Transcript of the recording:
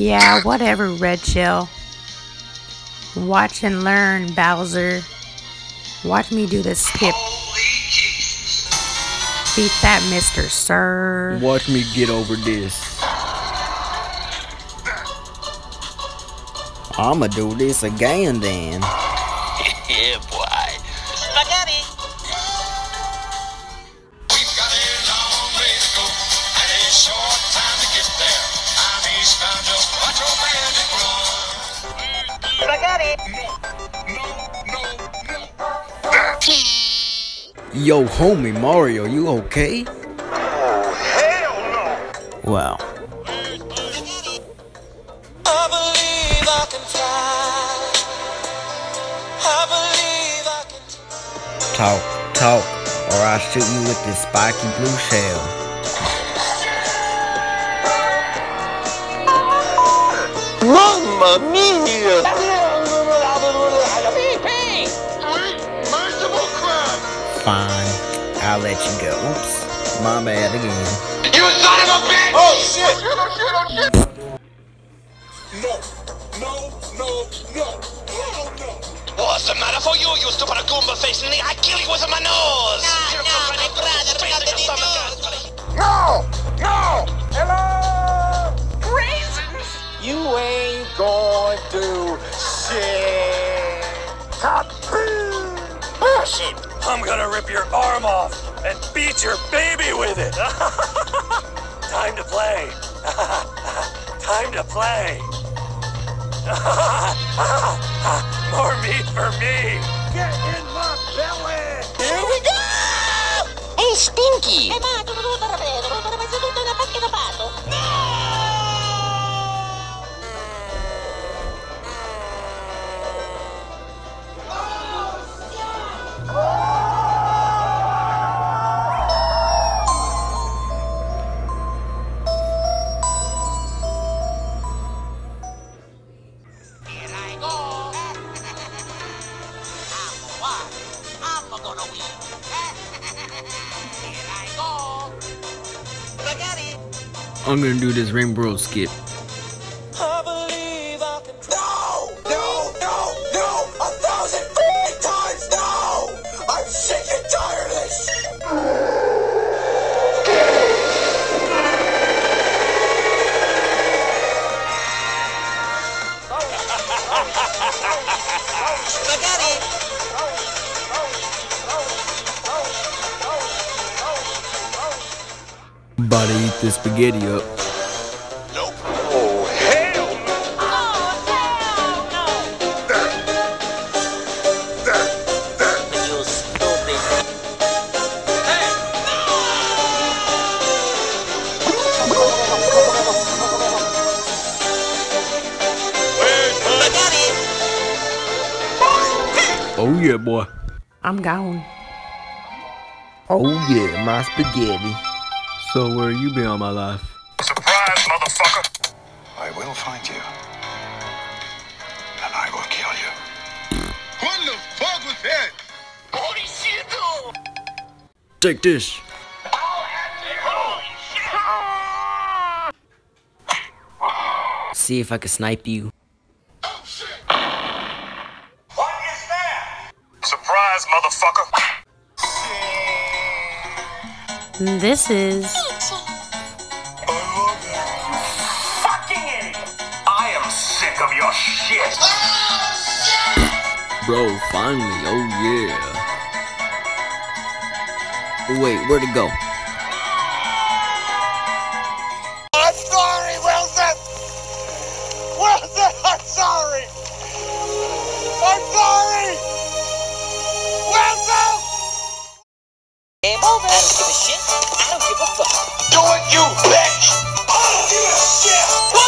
Yeah, whatever, Red Shell. Watch and learn, Bowser. Watch me do the skip. Beat that, Mr. Sir. Watch me get over this. I'ma do this again then. Yo, homie Mario, you okay? Oh, hell no! Well, I believe I can fly. I believe I can. talk, talk, or I'll shoot you with this spiky blue shell. Mamma mia! I'll let you go. Oops, my bad again. You son of a bitch! Oh shit! Oh shit! Oh shit! No! No! No! No! Hell no! What's the matter for you, you stupid Goomba face? I kill you with my nose! No, no, my brother, brother, No! No! Hello! You ain't going to shit. Shit! I'm gonna rip your arm off and beat your baby with it! Time to play! Time to play! More meat for me! Get in my belly! Here we go! Hey, Stinky! I'm gonna do this rainbow skip. About to eat this spaghetti up. Nope. Oh, hell no! You stupid. Spaghetti. Oh yeah, boy. I'm gone. Oh yeah, my spaghetti. So where you been all my life? Surprise, motherfucker! I will find you. And I will kill you. What the fuck was that? Holy shit. though! Take this. Holy shit! See if I can snipe you. Oh, what is that? Surprise, motherfucker! This is. I am sick of your shit! Bro, finally. Oh yeah. Wait, where'd it go? Game over. I don't give a shit. I don't give a fuck. Do it, you bitch! I don't give a shit!